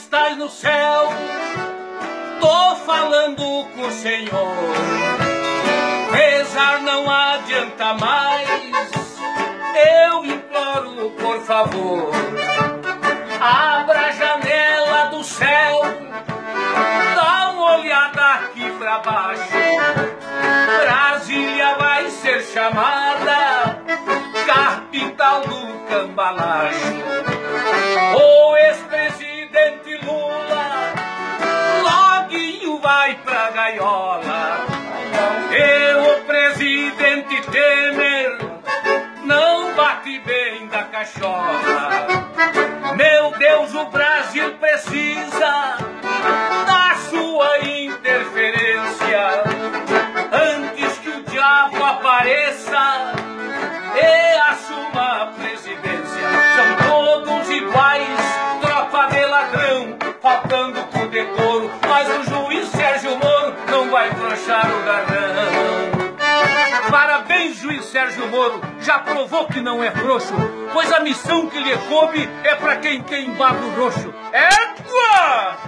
estás no céu, tô falando com o Senhor. Rezar não adianta mais, eu imploro por favor. Abra a janela do céu, dá uma olhada aqui pra baixo. Brasília vai ser chamada capital do cambalacho. Vai pra gaiola. E o presidente Temer não bate bem da cachola. Meu Deus, o Brasil precisa da sua interferência antes que o diabo apareça e assuma a presidência. São todos iguais, tropa de ladrão, faltando brochar o garrão. Parabéns, juiz Sérgio Moro, já provou que não é frouxo, pois a missão que lhe coube é para quem tem barro roxo. Égua!